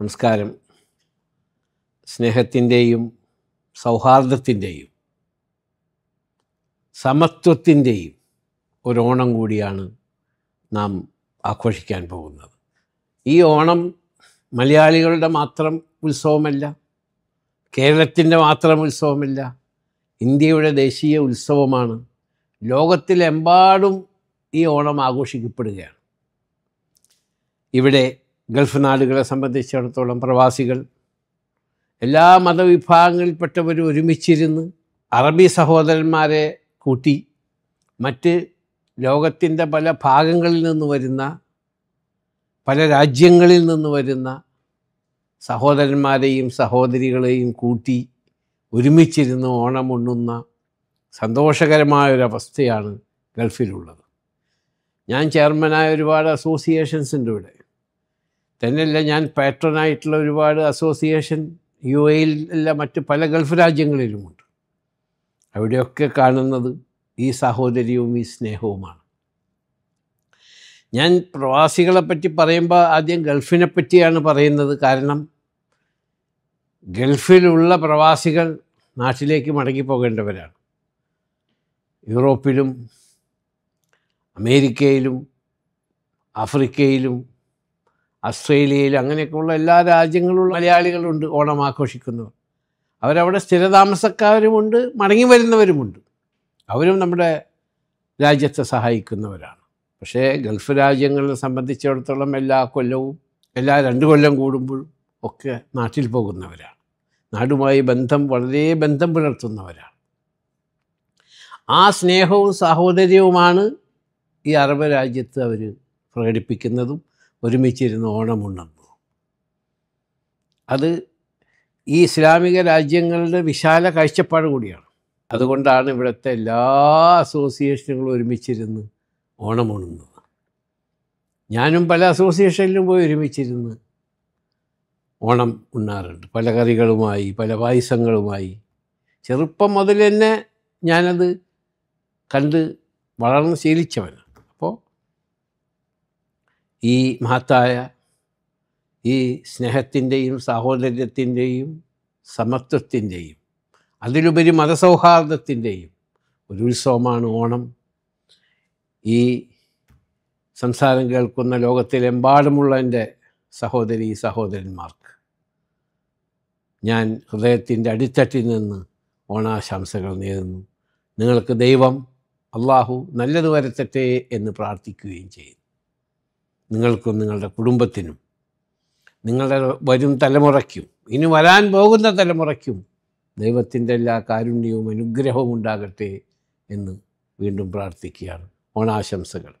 നമസ്കാരം. സ്നേഹത്തിന്റെയും സൗഹാർദ്ദത്തിന്റെയും സമത്വത്തിന്റെയും ഒരു ഓണം കൂടിയാണ് നാം ആഘോഷിക്കാൻ പോകുന്നത്. ഈ ഓണം മലയാളികളുടെ മാത്രം ഉത്സവമല്ല കേരളത്തിന്റെ മാത്രം ഉത്സവമല്ല ഇന്ത്യയുടെ ദേശീയ ഉത്സവമാണ്. ലോകത്തിലെമ്പാടും ഈ ഓണം ആഘോഷിക്കപ്പെടുകയാണ്. ഇവിടെ ഗൾഫ് നാടുകളെ സംബന്ധിച്ചിടത്തോളം പ്രവാസികൾ എല്ലാ മതവിഭാഗങ്ങളിൽപ്പെട്ടവരും ഒരുമിച്ചിരുന്ന് അറബി സഹോദരന്മാരെ കൂട്ടി മറ്റ് ലോകത്തിന്റെ പല ഭാഗങ്ങളിൽ നിന്ന് വരുന്ന പല രാജ്യങ്ങളിൽ നിന്ന് വരുന്ന സഹോദരന്മാരെയും സഹോദരികളെയും കൂട്ടി ഒരുമിച്ചിരുന്ന് ഓണം ഉണ്ണുന്ന സന്തോഷകരമായൊരവസ്ഥയാണ് ഗൾഫിലുള്ളത്. ഞാൻ ചെയർമാനായ ഒരുപാട് അസോസിയേഷൻസ് ഉണ്ട് ഇവിടെ. തന്നെയല്ല ഞാൻ പാട്രനായിട്ടുള്ള ഒരുപാട് അസോസിയേഷൻ യു എയിൽ അല്ല മറ്റ് പല ഗൾഫ് രാജ്യങ്ങളിലുമുണ്ട്. അവിടെയൊക്കെ കാണുന്നത് ഈ സാഹോദര്യവും ഈ സ്നേഹവുമാണ്. ഞാൻ പ്രവാസികളെ പറ്റി പറയുമ്പോൾ ആദ്യം ഗൾഫിനെ പറ്റിയാണ് പറയുന്നത്. കാരണം ഗൾഫിലുള്ള പ്രവാസികൾ നാട്ടിലേക്ക് മടങ്ങിപ്പോകേണ്ടവരാണ്. യൂറോപ്പിലും അമേരിക്കയിലും ആഫ്രിക്കയിലും ഓസ്ട്രേലിയയിലും അങ്ങനെയൊക്കെയുള്ള എല്ലാ രാജ്യങ്ങളിലുള്ള മലയാളികളുണ്ട് ഓണം ആഘോഷിക്കുന്നവർ അവരവിടെ സ്ഥിരതാമസക്കാരുമുണ്ട് മടങ്ങി വരുന്നവരുമുണ്ട് അവരും നമ്മുടെ രാജ്യത്തെ സഹായിക്കുന്നവരാണ്. പക്ഷേ ഗൾഫ് രാജ്യങ്ങളെ സംബന്ധിച്ചിടത്തോളം എല്ലാ കൊല്ലവും എല്ലാ രണ്ട് കൊല്ലം കൂടുമ്പോഴും ഒക്കെ നാട്ടിൽ പോകുന്നവരാണ്. നാടുമായി ബന്ധം വളരെ ബന്ധം പുലർത്തുന്നവരാണ്. ആ സ്നേഹവും സാഹോദര്യവുമാണ് ഈ അറബ് രാജ്യത്ത് അവർ പ്രകടിപ്പിക്കുന്നതും ഒരുമിച്ചിരുന്ന് ഓണമുണ്ണുന്നു അത് ഈ ഇസ്ലാമിക രാജ്യങ്ങളുടെ വിശാല കാഴ്ചപ്പാട് കൂടിയാണ്. അതുകൊണ്ടാണ് ഇവിടുത്തെ എല്ലാ അസോസിയേഷനുകളും ഒരുമിച്ചിരുന്ന് ഓണമുണ്ണുന്നത് ഞാനും പല അസോസിയേഷനിലും പോയി ഒരുമിച്ചിരുന്ന് ഓണം ഉണ്ണാറുണ്ട്. പല കറികളുമായി പല പായസങ്ങളുമായി. ചെറുപ്പം മുതൽ തന്നെ ഞാനത് കണ്ട് വളർന്ന് ശീലിച്ചവനാണ്. ഈ മഹത്തായ ഈ സ്നേഹത്തിന്റെയും സാഹോദര്യത്തിന്റെയും സമത്വത്തിന്റെയും അതിലുപരി മതസൗഹാർദ്ദത്തിന്റെയും ഒരു ഉത്സവമാണ് ഓണം. ഈ സംസാരം കേൾക്കുന്ന ലോകത്തിലെമ്പാടുമുള്ള എന്റെ സഹോദരി സഹോദരന്മാർക്ക് ഞാൻ ഹൃദയത്തിന്റെ അടിത്തട്ടിൽ നിന്ന് ഓണാശംസകൾ നേരുന്നു. നിങ്ങൾക്ക് ദൈവം അള്ളാഹു നല്ലത് വരത്തട്ടെ എന്ന് പ്രാർത്ഥിക്കുകയും ചെയ്യുന്നു. നിങ്ങൾക്കും നിങ്ങളുടെ കുടുംബത്തിനും നിങ്ങളുടെ വരും തലമുറയ്ക്കും ഇനി വരാൻ പോകുന്ന തലമുറയ്ക്കും ദൈവത്തിന്റെ എല്ലാ കാരുണ്യവും അനുഗ്രഹവും ഉണ്ടാകട്ടെ എന്ന് വീണ്ടും പ്രാർത്ഥിക്കുകയാണ്. ഓണാശംസകൾ.